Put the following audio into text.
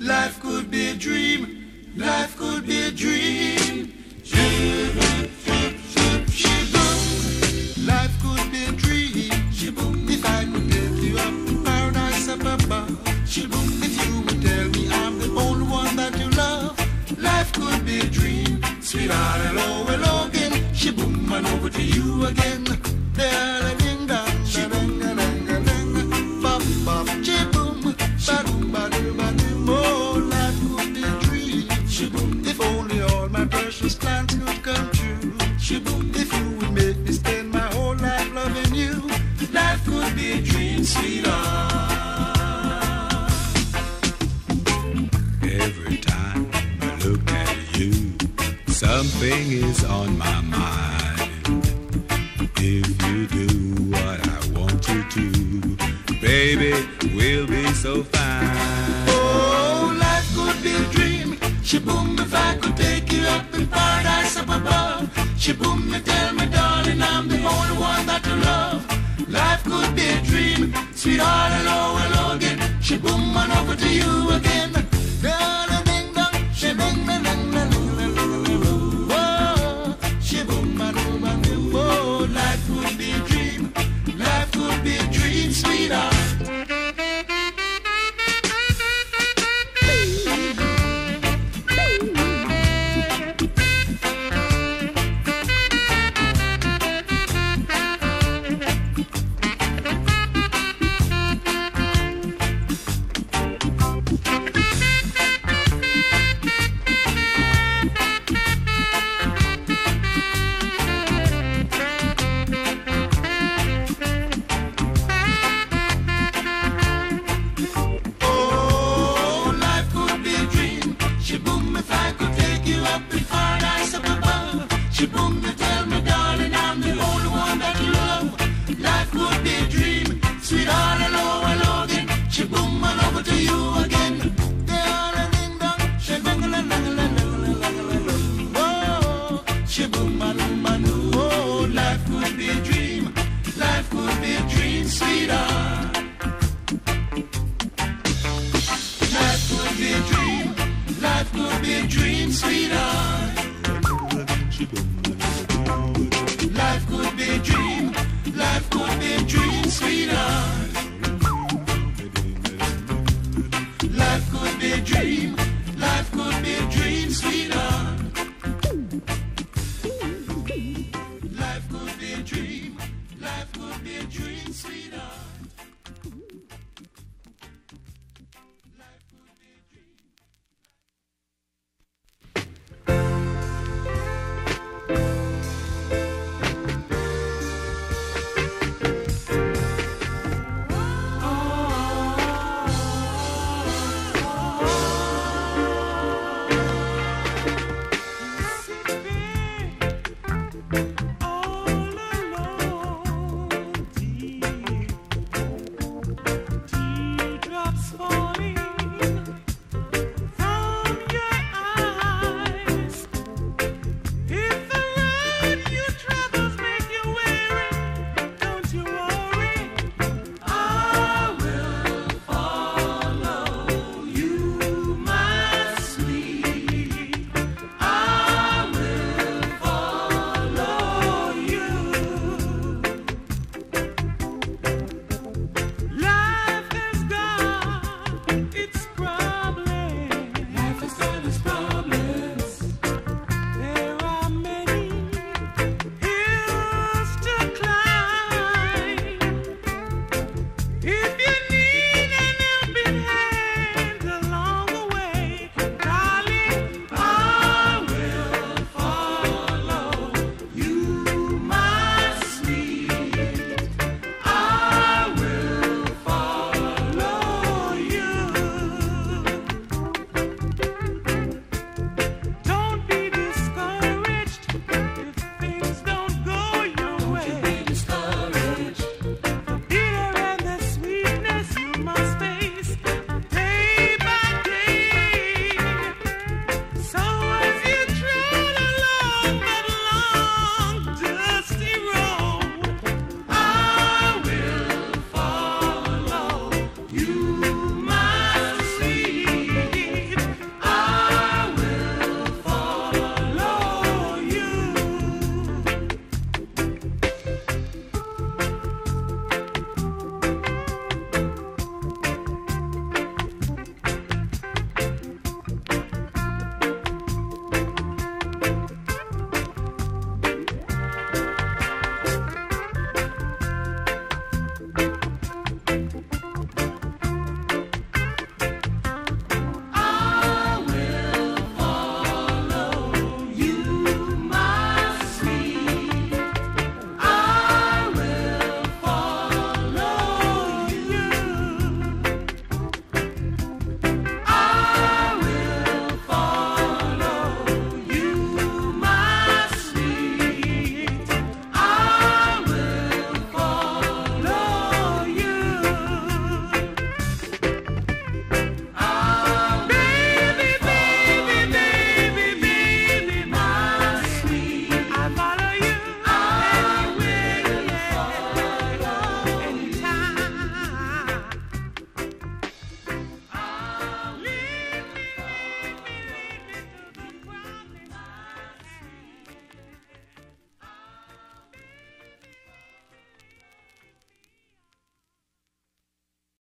Life could be a dream. Life could be a dream. Life could be a dream. If I could take you up to paradise up above. If you would tell me I'm the only one that you love. Life could be a dream. Sweetheart, hello, hello again. Shaboom, and over to you again. Shaboom, if you would make me spend my whole life loving you. Life could be a dream, sweetheart. Every time I look at you, something is on my mind. If you do what I want you to, baby, we'll be so fine. Oh, life could be a dream. Shaboom, Shaboom, you tell me, darling, I'm the only one that you love. Life could be a dream. Sweetheart, hello, hello again. Shaboom, and over to you again.